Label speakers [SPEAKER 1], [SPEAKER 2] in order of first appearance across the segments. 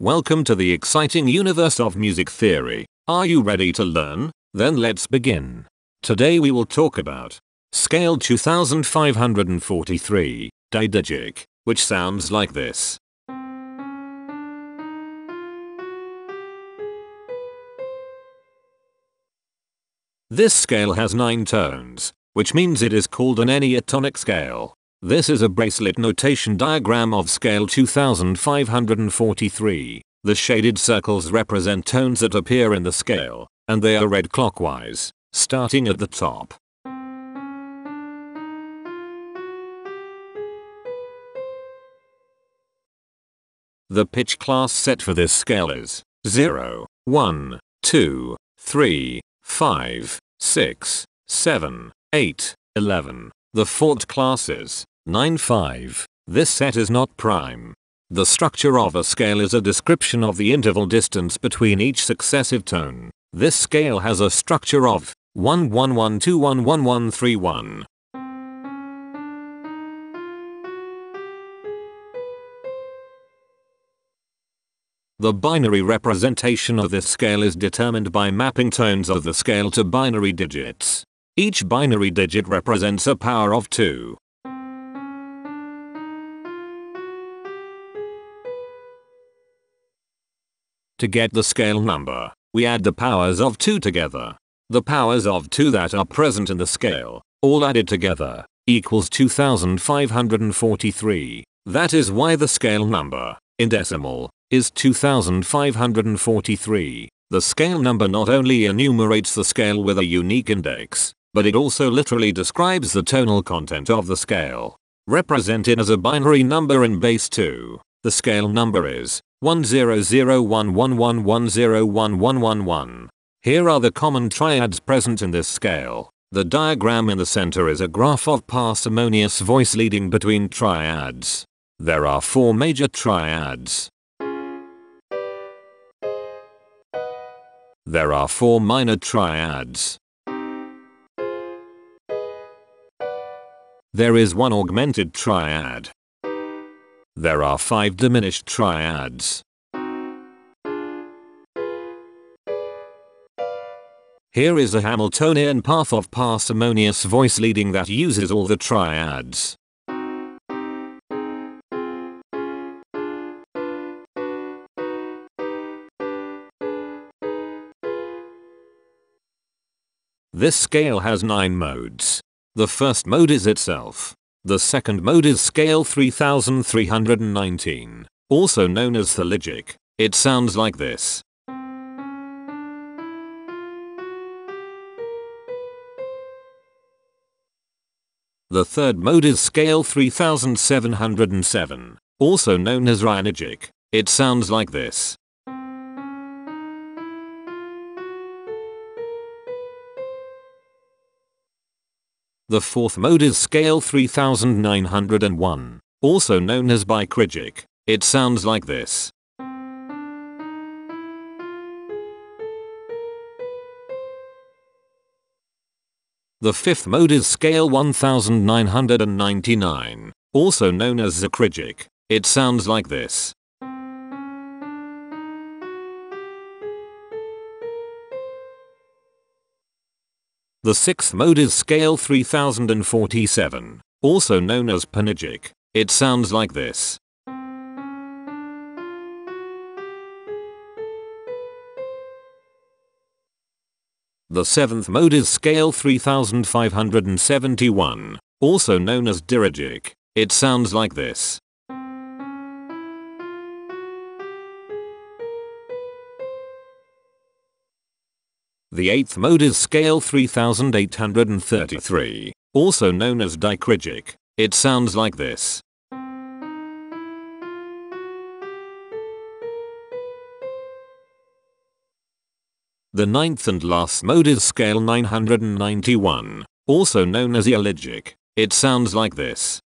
[SPEAKER 1] Welcome to the exciting universe of music theory. Are you ready to learn? Then let's begin. Today we will talk about scale 2543, Dydygic, which sounds like this. This scale has 9 tones, which means it is called an enneatonic scale. This is a bracelet notation diagram of scale 2543. The shaded circles represent tones that appear in the scale, and they are read clockwise, starting at the top. The pitch class set for this scale is 0, 1, 2, 3, 5, 6, 7, 8, 11. The Forte class is 9-5. This set is not prime. The structure of a scale is a description of the interval distance between each successive tone. This scale has a structure of 1 1 1 2 1 1 1 3 1. The binary representation of this scale is determined by mapping tones of the scale to binary digits. Each binary digit represents a power of 2. To get the scale number, we add the powers of 2 together. The powers of 2 that are present in the scale, all added together, equals 2543. That is why the scale number, in decimal, is 2543. The scale number not only enumerates the scale with a unique index, but it also literally describes the tonal content of the scale. Represented as a binary number in base 2, the scale number is 1001111011111. Here are the common triads present in this scale. The diagram in the center is a graph of parsimonious voice leading between triads. There are four major triads. There are four minor triads. There is one augmented triad. There are five diminished triads. Here is a Hamiltonian path of parsimonious voice leading that uses all the triads. This scale has 9 modes. The first mode is itself. The second mode is scale 3319, also known as Thaligic. It sounds like this. The third mode is scale 3707, also known as Rhynigic. It sounds like this. The fourth mode is scale 3901, also known as Bicrigic. It sounds like this. The fifth mode is scale 1999, also known as Zacrigic. It sounds like this. The sixth mode is scale 3047, also known as Panagic. It sounds like this. The seventh mode is scale 3571, also known as Dirigic. It sounds like this. The eighth mode is scale 3833, also known as dicrigic. It sounds like this. The ninth and last mode is scale 991, also known as eoligic. It sounds like this.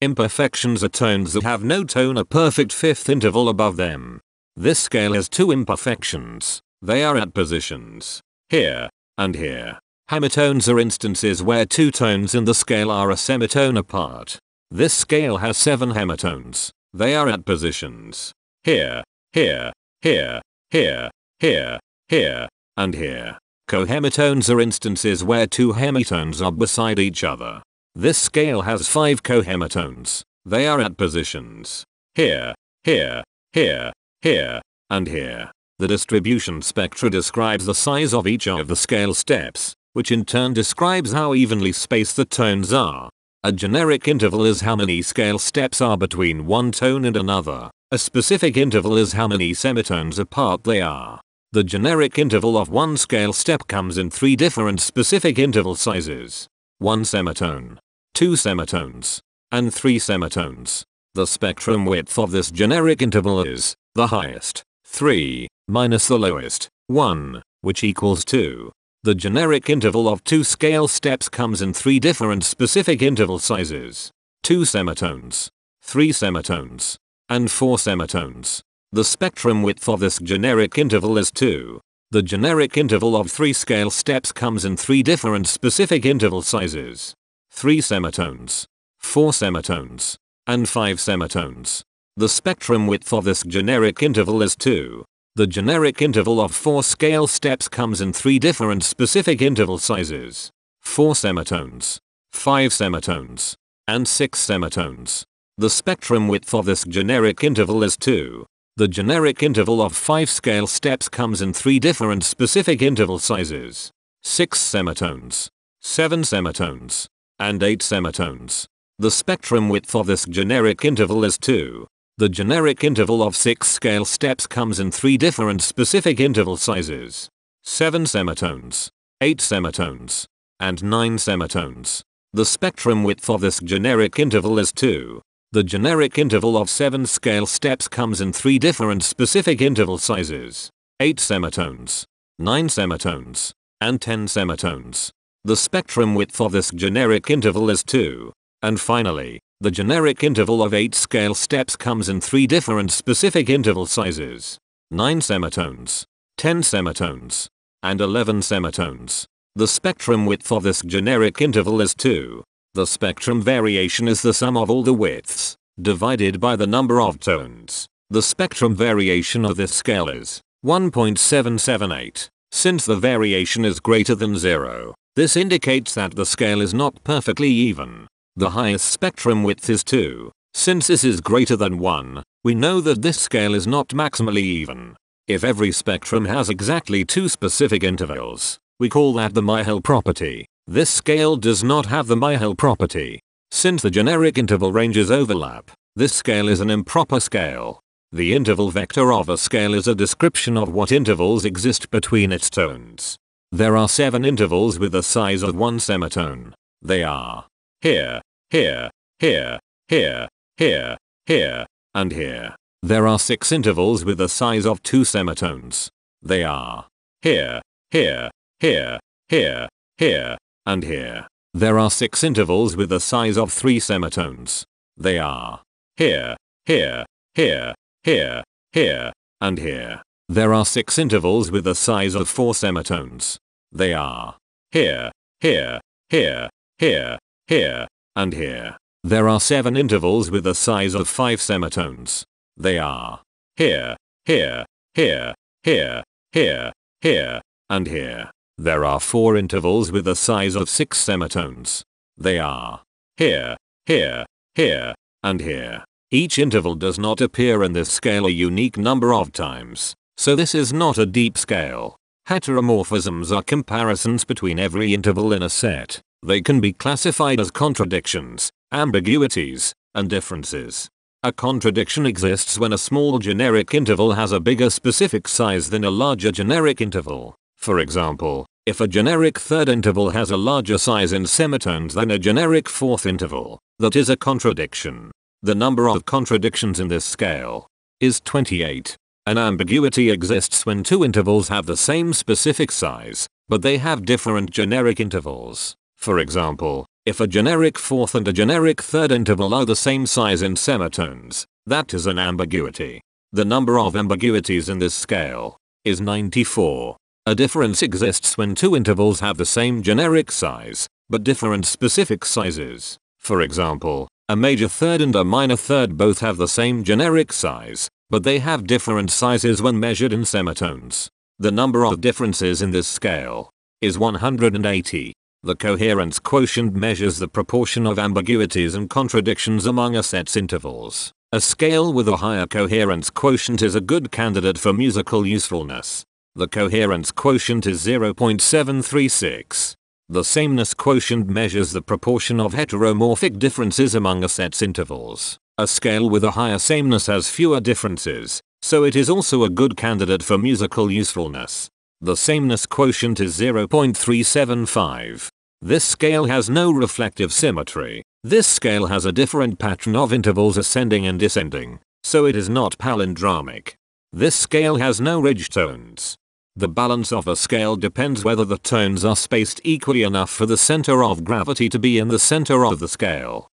[SPEAKER 1] Imperfections are tones that have no tone a perfect fifth interval above them. This scale has two imperfections. They are at positions here and here. Hemitones are instances where two tones in the scale are a semitone apart. This scale has 7 hemitones. They are at positions here, here, here, here, here, here, and here. Cohemitones are instances where two hemitones are beside each other. This scale has 5 cohemitones. They are at positions here, here, here, here, and here. The distribution spectra describes the size of each of the scale steps, which in turn describes how evenly spaced the tones are. A generic interval is how many scale steps are between one tone and another. A specific interval is how many semitones apart they are. The generic interval of one scale step comes in three different specific interval sizes. One semitone, two semitones, and three semitones. The spectrum width of this generic interval is the highest, 3, minus the lowest, 1, which equals 2. The generic interval of two scale steps comes in three different specific interval sizes. 2 semitones, 3 semitones, and 4 semitones. The spectrum width of this generic interval is 2. The generic interval of 3 scale steps comes in 3 different specific interval sizes. 3 semitones, 4 semitones, and 5 semitones. The spectrum width of this generic interval is 2. The generic interval of 4 scale steps comes in 3 different specific interval sizes. 4 semitones, 5 semitones, and 6 semitones. The spectrum width of this generic interval is 2. The generic interval of 5 scale steps comes in 3 different specific interval sizes. 6 semitones, 7 semitones, and 8 semitones. The spectrum width of this generic interval is 2. The generic interval of 6 scale steps comes in 3 different specific interval sizes. 7 semitones, 8 semitones, and 9 semitones. The spectrum width of this generic interval is 2. The generic interval of 7 scale steps comes in 3 different specific interval sizes. 8 semitones, 9 semitones, and 10 semitones. The spectrum width of this generic interval is 2. And finally, the generic interval of 8 scale steps comes in 3 different specific interval sizes. 9 semitones, 10 semitones, and 11 semitones. The spectrum width of this generic interval is 2. The spectrum variation is the sum of all the widths, divided by the number of tones. The spectrum variation of this scale is 1.778. Since the variation is greater than 0, this indicates that the scale is not perfectly even. The highest spectrum width is 2. Since this is greater than 1, we know that this scale is not maximally even. If every spectrum has exactly two specific intervals, we call that the Myhill property. This scale does not have the Myhill property. Since the generic interval ranges overlap, this scale is an improper scale. The interval vector of a scale is a description of what intervals exist between its tones. There are 7 intervals with the size of one semitone. They are here, here, here, here, here, here, and here. There are 6 intervals with the size of two semitones. They are here, here, here, here, here, and here. There are six intervals with the size of three semitones. They are here, here, here, here, here, and here. There are six intervals with the size of four semitones. They are here, here, here, here, here, and here. There are seven intervals with the size of five semitones. They are here, here, here, here, here, here, and here. There are four intervals with a size of six semitones. They are here, here, here, and here. Each interval does not appear in this scale a unique number of times, so this is not a deep scale. Heteromorphisms are comparisons between every interval in a set. They can be classified as contradictions, ambiguities, and differences. A contradiction exists when a small generic interval has a bigger specific size than a larger generic interval. For example, if a generic third interval has a larger size in semitones than a generic fourth interval, that is a contradiction. The number of contradictions in this scale is 28. An ambiguity exists when two intervals have the same specific size, but they have different generic intervals. For example, if a generic fourth and a generic third interval are the same size in semitones, that is an ambiguity. The number of ambiguities in this scale is 94. A difference exists when two intervals have the same generic size, but different specific sizes. For example, a major third and a minor third both have the same generic size, but they have different sizes when measured in semitones. The number of differences in this scale is 180. The coherence quotient measures the proportion of ambiguities and contradictions among a set's intervals. A scale with a higher coherence quotient is a good candidate for musical usefulness. The coherence quotient is 0.736. The sameness quotient measures the proportion of heteromorphic differences among a set's intervals. A scale with a higher sameness has fewer differences, so it is also a good candidate for musical usefulness. The sameness quotient is 0.375. This scale has no reflective symmetry. This scale has a different pattern of intervals ascending and descending, so it is not palindromic. This scale has no ridge tones. The balance of a scale depends whether the tones are spaced equally enough for the center of gravity to be in the center of the scale.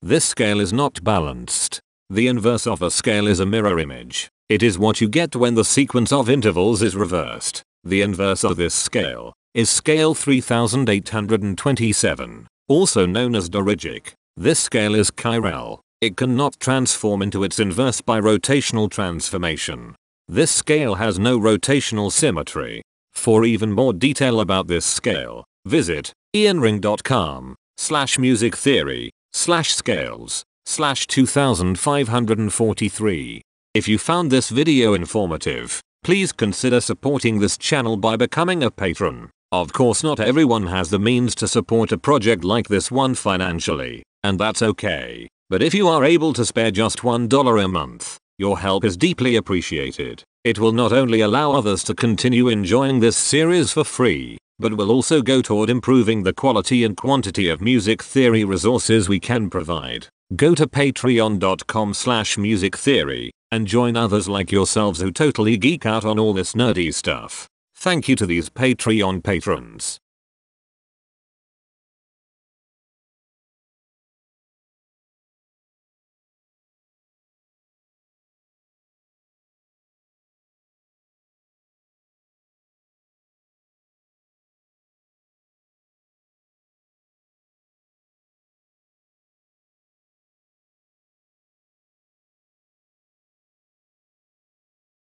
[SPEAKER 1] This scale is not balanced. The inverse of a scale is a mirror image. It is what you get when the sequence of intervals is reversed. The inverse of this scale is scale 3827, also known as Dirigic. This scale is chiral. It cannot transform into its inverse by rotational transformation. This scale has no rotational symmetry. For even more detail about this scale, visit ianring.com slash music theory slash scales slash 2543. If you found this video informative, please consider supporting this channel by becoming a patron. Of course not everyone has the means to support a project like this one financially, and that's okay. But if you are able to spare just $1 a month, your help is deeply appreciated. It will not only allow others to continue enjoying this series for free, but will also go toward improving the quality and quantity of music theory resources we can provide. Go to patreon.com slash music theory and join others like yourselves who totally geek out on all this nerdy stuff. Thank you to these Patreon patrons.